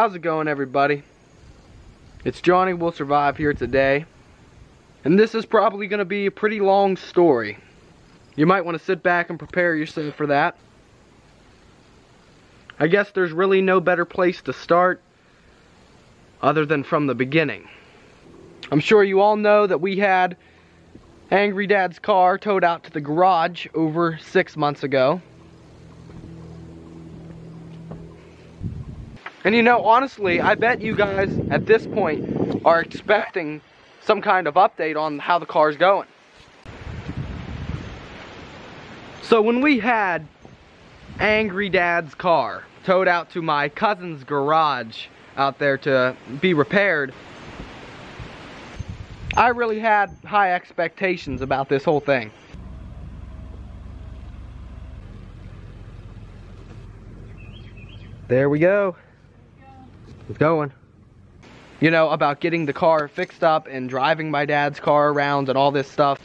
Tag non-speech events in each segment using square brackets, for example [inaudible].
How's it going everybody? It's Johnny Will Survive here today. And this is probably going to be a pretty long story. You might want to sit back and prepare yourself for that. I guess there's really no better place to start other than from the beginning. I'm sure you all know that we had Angry Dad's car towed out to the garage over six months ago. And you know, honestly, I bet you guys at this point are expecting some kind of update on how the car's going. So when we had Angry Dad's car towed out to my cousin's garage out there to be repaired, I really had high expectations about this whole thing. There we go. It's going. You know, about getting the car fixed up and driving my dad's car around and all this stuff.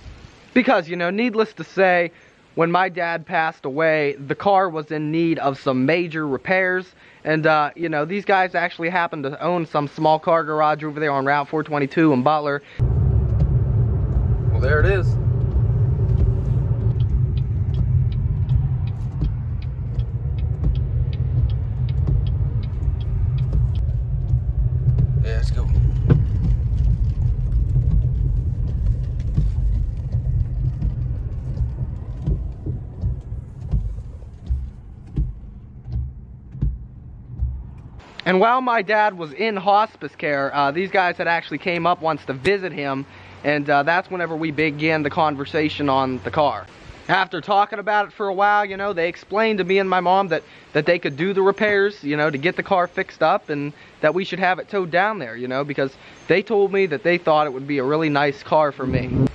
Because, you know, needless to say, when my dad passed away, the car was in need of some major repairs. And, uh, you know, these guys actually happen to own some small car garage over there on Route 422 in Butler. Well, there it is. Yeah, let's go. And while my dad was in hospice care, uh, these guys had actually came up once to visit him, and uh, that's whenever we began the conversation on the car. After talking about it for a while, you know, they explained to me and my mom that, that they could do the repairs, you know, to get the car fixed up and that we should have it towed down there, you know, because they told me that they thought it would be a really nice car for me.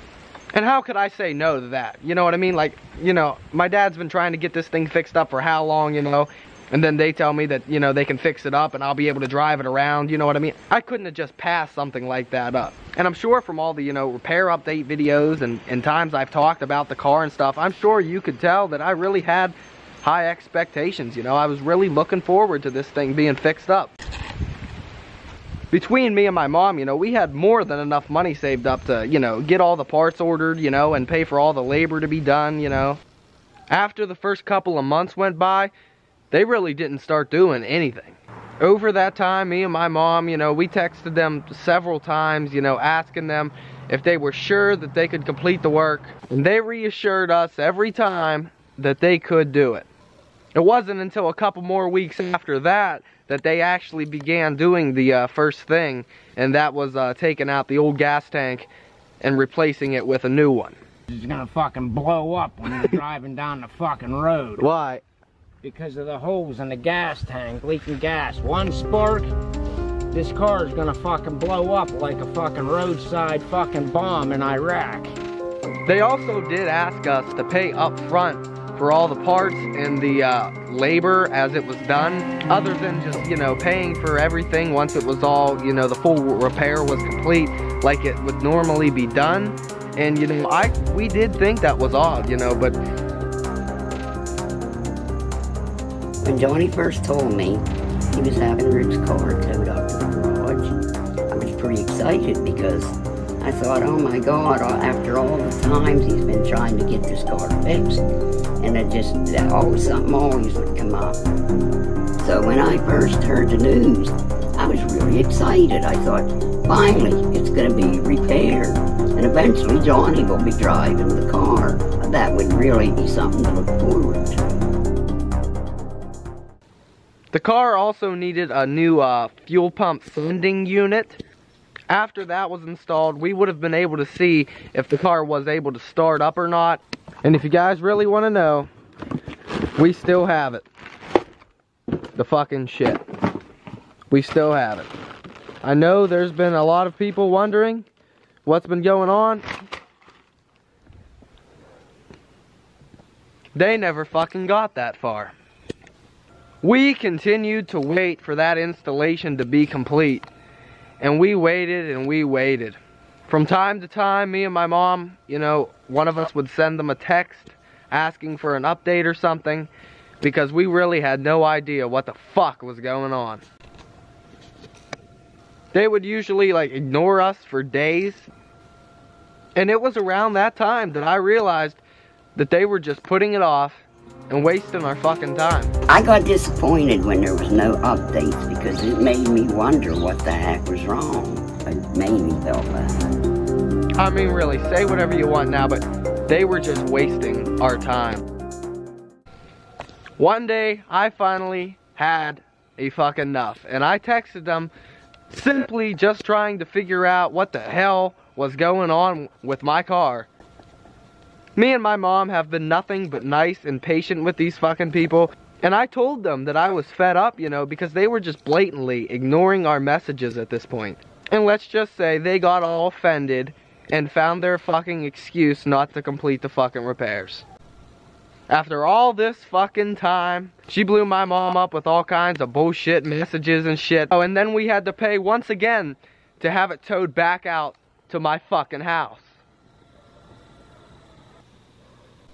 And how could I say no to that? You know what I mean? Like, you know, my dad's been trying to get this thing fixed up for how long, you know? And then they tell me that, you know, they can fix it up and I'll be able to drive it around, you know what I mean? I couldn't have just passed something like that up. And I'm sure from all the, you know, repair update videos and, and times I've talked about the car and stuff, I'm sure you could tell that I really had high expectations, you know? I was really looking forward to this thing being fixed up. Between me and my mom, you know, we had more than enough money saved up to, you know, get all the parts ordered, you know, and pay for all the labor to be done, you know. After the first couple of months went by, they really didn't start doing anything. Over that time, me and my mom, you know, we texted them several times, you know, asking them if they were sure that they could complete the work. And they reassured us every time that they could do it. It wasn't until a couple more weeks after that that they actually began doing the uh, first thing, and that was uh, taking out the old gas tank and replacing it with a new one. It's gonna fucking blow up when you're [laughs] driving down the fucking road. Why? Because of the holes in the gas tank leaking gas. One spark, this car is gonna fucking blow up like a fucking roadside fucking bomb in Iraq. They also did ask us to pay up front for all the parts and the uh, labor as it was done, other than just, you know, paying for everything once it was all, you know, the full repair was complete like it would normally be done. And, you know, I we did think that was odd, you know, but When Johnny first told me he was having Rick's car towed up to the garage, I was pretty excited because I thought, oh my God, uh, after all the times he's been trying to get this car fixed, and it just, always something always would come up. So when I first heard the news, I was really excited. I thought, finally, it's going to be repaired, and eventually Johnny will be driving the car. That would really be something to look forward to. The car also needed a new uh, fuel pump sending unit. After that was installed, we would have been able to see if the car was able to start up or not. And if you guys really want to know, we still have it. The fucking shit. We still have it. I know there's been a lot of people wondering what's been going on. They never fucking got that far. We continued to wait for that installation to be complete. And we waited and we waited. From time to time, me and my mom, you know, one of us would send them a text asking for an update or something because we really had no idea what the fuck was going on. They would usually like ignore us for days. And it was around that time that I realized that they were just putting it off and wasting our fucking time. I got disappointed when there was no updates because it made me wonder what the heck was wrong. It made me feel bad. I mean, really, say whatever you want now, but they were just wasting our time. One day, I finally had a fucking enough, and I texted them simply just trying to figure out what the hell was going on with my car. Me and my mom have been nothing but nice and patient with these fucking people. And I told them that I was fed up, you know, because they were just blatantly ignoring our messages at this point. And let's just say they got all offended and found their fucking excuse not to complete the fucking repairs. After all this fucking time, she blew my mom up with all kinds of bullshit messages and shit. Oh, and then we had to pay once again to have it towed back out to my fucking house.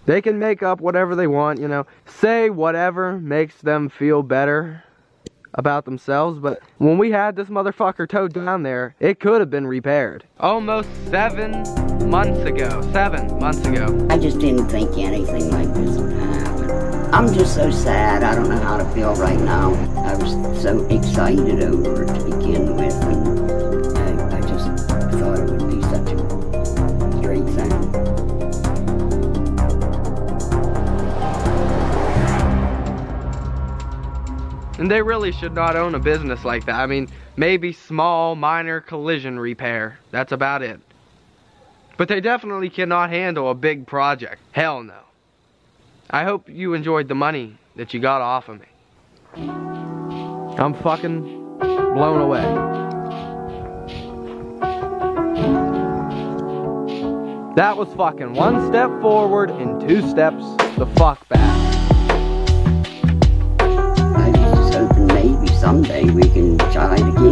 They can make up whatever they want, you know, say whatever makes them feel better about themselves, but when we had this motherfucker towed down there, it could have been repaired. Almost seven months ago. Seven months ago. I just didn't think anything like this would happen. I'm just so sad. I don't know how to feel right now. I was so excited over it to begin with. And they really should not own a business like that. I mean, maybe small, minor collision repair. That's about it. But they definitely cannot handle a big project. Hell no. I hope you enjoyed the money that you got off of me. I'm fucking blown away. That was fucking one step forward and two steps the fuck back. Someday we can try again.